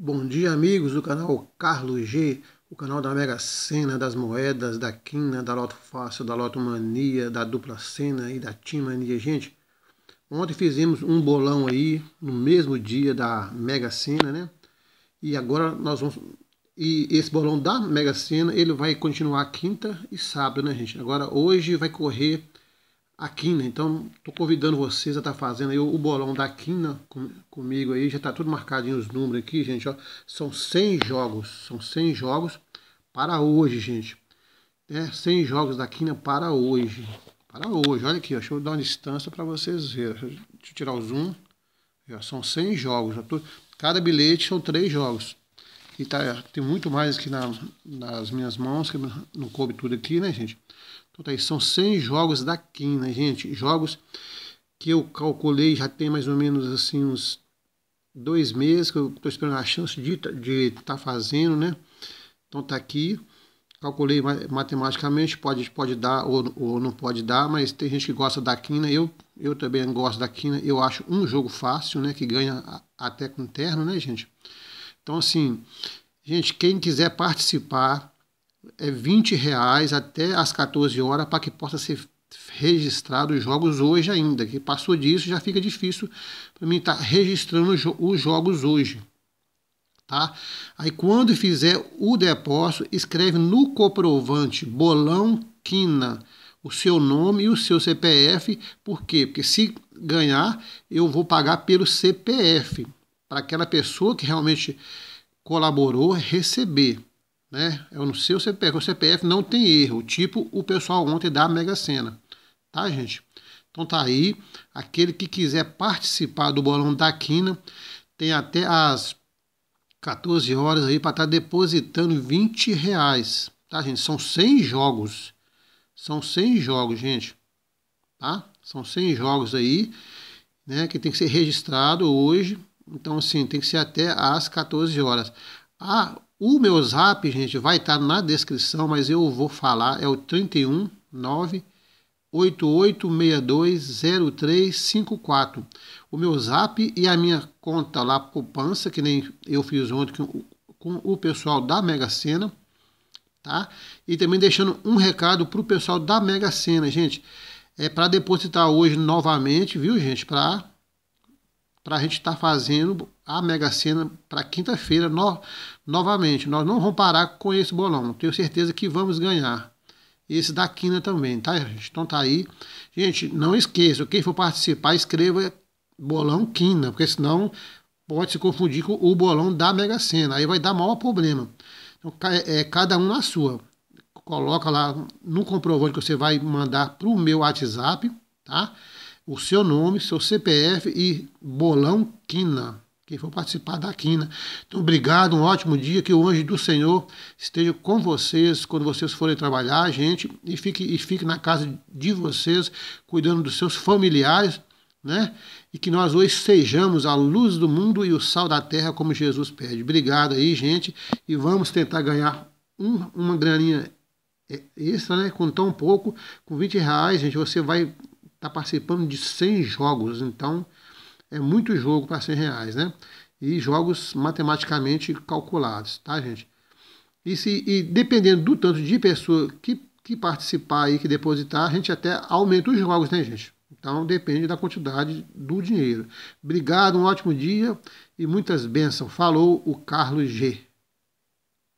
Bom dia, amigos do canal Carlos G, o canal da Mega Sena, das moedas, da quina, da Loto Fácil, da Loto Mania, da Dupla Sena e da Team Mania. Gente, ontem fizemos um bolão aí, no mesmo dia da Mega Sena, né? E agora nós vamos... E esse bolão da Mega Sena, ele vai continuar quinta e sábado, né, gente? Agora, hoje vai correr a quina. Então, estou convidando vocês a estar tá fazendo aí o, bolão da quina com, comigo aí. Já está tudo marcadinho os números aqui, gente. Ó. São 100 jogos. São 100 jogos para hoje, gente. É, 100 jogos da quina para hoje. Para hoje. Olha aqui, ó. deixa eu dar uma distância para vocês verem. Deixa eu tirar o zoom. Já são 100 jogos. Tô... Cada bilhete são 3 jogos. E tá, tem muito mais aqui na, nas minhas mãos, que não coube tudo aqui, né, gente? Então tá aí, são 100 jogos da quina, gente. Jogos que eu calculei já tem mais ou menos assim uns dois meses que eu estou esperando a chance de estar tá fazendo, né? Então tá aqui. Calculei matematicamente, pode, pode dar ou, ou não pode dar, mas tem gente que gosta da quina. Eu, eu também gosto da quina. Eu acho um jogo fácil, né? Que ganha até com terno, né, gente? Então, assim, gente, quem quiser participar, é 20 reais até às 14 horas para que possa ser registrado os jogos hoje ainda. Que passou disso já fica difícil para mim estar tá registrando os jogos hoje. Tá? Aí quando fizer o depósito, escreve no comprovante bolão quina o seu nome e o seu CPF. Por quê? Porque se ganhar, eu vou pagar pelo CPF para aquela pessoa que realmente colaborou receber. Né? É no seu CPF. O CPF não tem erro, tipo o pessoal ontem da Mega Sena. Tá, gente? Então tá aí. Aquele que quiser participar do bolão da Quina tem até as 14 horas aí para estar tá depositando 20 reais. Tá, gente? São 100 jogos. São 100 jogos, gente. Tá? São 100 jogos aí, né? Que tem que ser registrado hoje então, assim, tem que ser até às 14 horas. Ah, o meu zap, gente, vai estar tá na descrição, mas eu vou falar, é o 31 9 88620354. O meu zap e a minha conta lá, poupança, que nem eu fiz ontem com, com o pessoal da Mega Sena, tá? E também deixando um recado para o pessoal da Mega Sena, gente. É para depositar hoje novamente, viu, gente? Para para a gente estar tá fazendo a Mega Sena para quinta-feira no, novamente. Nós não vamos parar com esse bolão. Tenho certeza que vamos ganhar. Esse da Quina também, tá, gente? Então tá aí. Gente, não esqueça, quem for participar, escreva bolão Quina, porque senão pode se confundir com o bolão da Mega Sena. Aí vai dar maior problema. Então, é, cada um na sua. Coloca lá no comprovante que você vai mandar para o meu WhatsApp, tá? O seu nome, seu CPF e bolão Quina. Quem for participar da Quina. Então, obrigado, um ótimo dia. Que o anjo do Senhor esteja com vocês quando vocês forem trabalhar, gente. E fique, e fique na casa de vocês, cuidando dos seus familiares, né? E que nós hoje sejamos a luz do mundo e o sal da terra, como Jesus pede. Obrigado aí, gente. E vamos tentar ganhar um, uma graninha extra, né? Com tão pouco, com 20 reais, gente, você vai está participando de 100 jogos, então é muito jogo para 100 reais, né? E jogos matematicamente calculados, tá, gente? E, se, e dependendo do tanto de pessoa que, que participar e que depositar, a gente até aumenta os jogos, né, gente? Então depende da quantidade do dinheiro. Obrigado, um ótimo dia e muitas bênçãos. Falou o Carlos G.